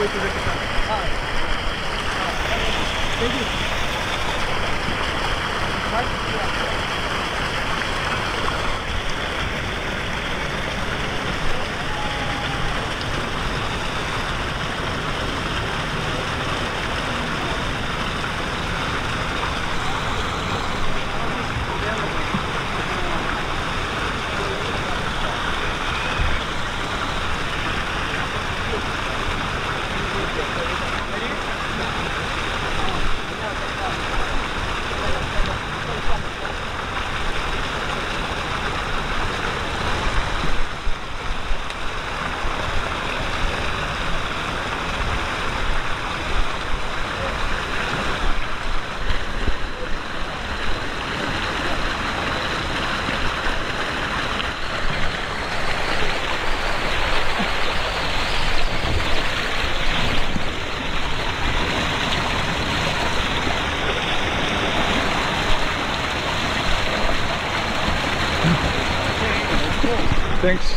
Wait for Ricky. Thank you. Thanks.